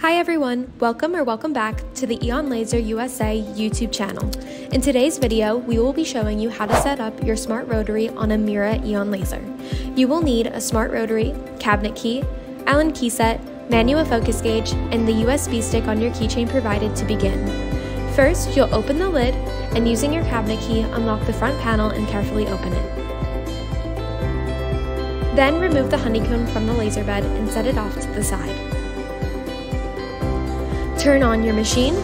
Hi everyone, welcome or welcome back to the Aeon Laser USA YouTube channel. In today's video, we will be showing you how to set up your smart rotary on a Mira Aeon Laser. You will need a smart rotary, cabinet key, Allen key set, manual focus gauge, and the USB stick on your keychain provided to begin. First, you'll open the lid and using your cabinet key, unlock the front panel and carefully open it. Then remove the honeycomb from the laser bed and set it off to the side. Turn on your machine.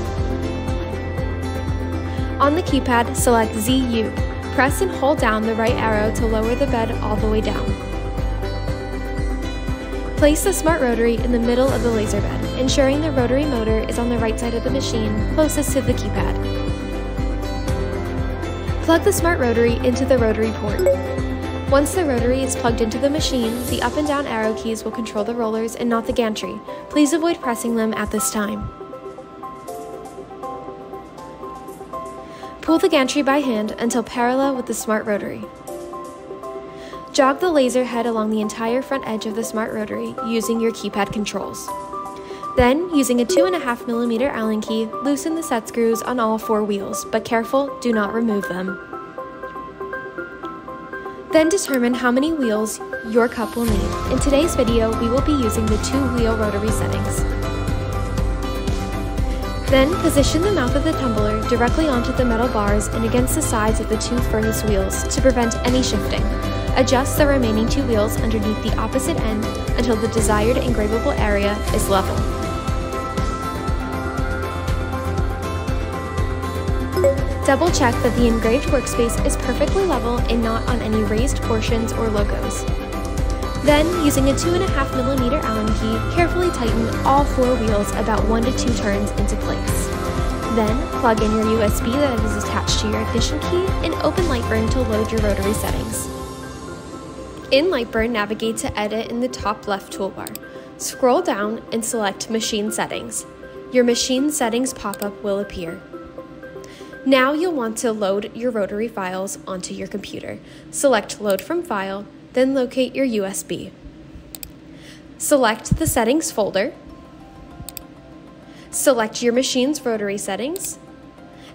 On the keypad, select ZU. Press and hold down the right arrow to lower the bed all the way down. Place the smart rotary in the middle of the laser bed, ensuring the rotary motor is on the right side of the machine, closest to the keypad. Plug the smart rotary into the rotary port. Once the rotary is plugged into the machine, the up and down arrow keys will control the rollers and not the gantry. Please avoid pressing them at this time. Pull the gantry by hand until parallel with the smart rotary. Jog the laser head along the entire front edge of the smart rotary using your keypad controls. Then, using a 2.5mm Allen key, loosen the set screws on all four wheels, but careful, do not remove them. Then determine how many wheels your cup will need. In today's video, we will be using the two-wheel rotary settings. Then position the mouth of the tumbler directly onto the metal bars and against the sides of the two furnace wheels to prevent any shifting. Adjust the remaining two wheels underneath the opposite end until the desired engravable area is level. Double check that the engraved workspace is perfectly level and not on any raised portions or logos. Then, using a 2.5mm Allen key, carefully tighten all four wheels about 1 to 2 turns into place. Then, plug in your USB that is attached to your ignition key and open Lightburn to load your rotary settings. In Lightburn, navigate to Edit in the top left toolbar. Scroll down and select Machine Settings. Your machine settings pop-up will appear. Now you'll want to load your rotary files onto your computer. Select Load from File then locate your USB. Select the Settings folder. Select your machine's rotary settings.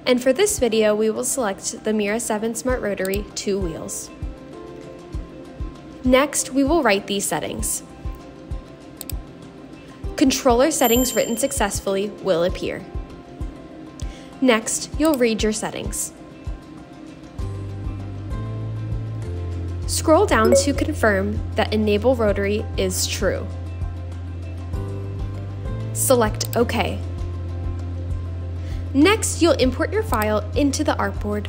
And for this video, we will select the Mira 7 Smart Rotary 2 wheels. Next, we will write these settings. Controller settings written successfully will appear. Next, you'll read your settings. Scroll down to confirm that Enable Rotary is true. Select OK. Next, you'll import your file into the artboard.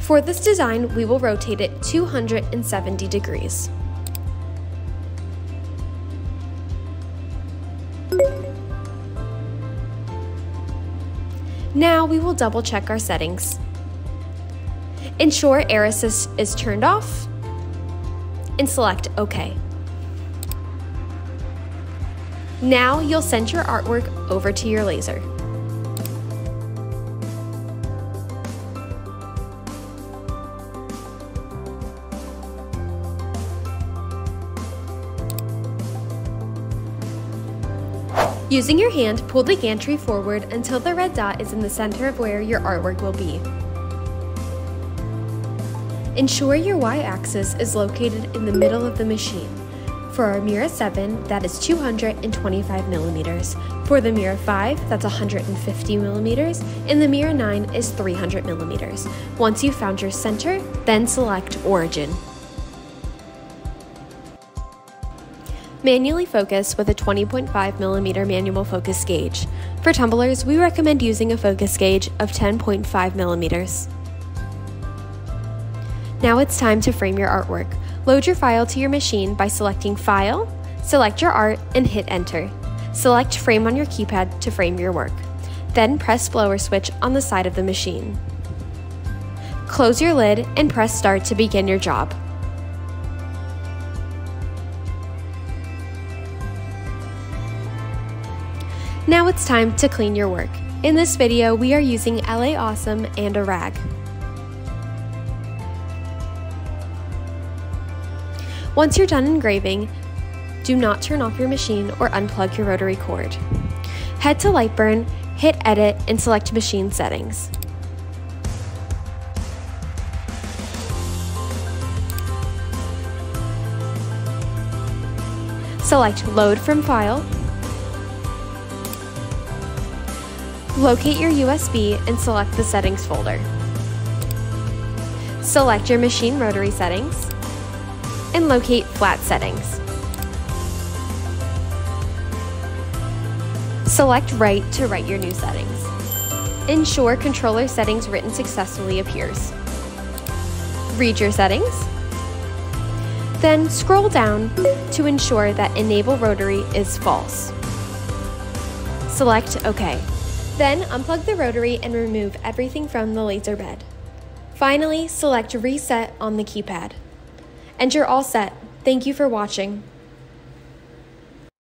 For this design, we will rotate it 270 degrees. Now we will double check our settings. Ensure Air Assist is turned off and select OK. Now you'll send your artwork over to your laser. Using your hand, pull the gantry forward until the red dot is in the center of where your artwork will be. Ensure your y-axis is located in the middle of the machine. For our Mira 7, that is 225 millimeters. For the Mira 5, that's 150 millimeters, and the Mira 9 is 300 millimeters. Once you've found your center, then select Origin. Manually focus with a 20.5mm manual focus gauge. For tumblers, we recommend using a focus gauge of 10.5mm. Now it's time to frame your artwork. Load your file to your machine by selecting File, select your art, and hit Enter. Select Frame on your keypad to frame your work. Then press blower switch on the side of the machine. Close your lid and press Start to begin your job. Now it's time to clean your work. In this video, we are using LA Awesome and a rag. Once you're done engraving, do not turn off your machine or unplug your rotary cord. Head to Lightburn, hit Edit, and select Machine Settings. Select Load from File, locate your USB and select the Settings folder. Select your machine rotary settings, and locate Flat Settings. Select Write to write your new settings. Ensure controller settings written successfully appears. Read your settings. Then scroll down to ensure that Enable Rotary is false. Select OK. Then unplug the rotary and remove everything from the laser bed. Finally, select Reset on the keypad. And you're all set. Thank you for watching.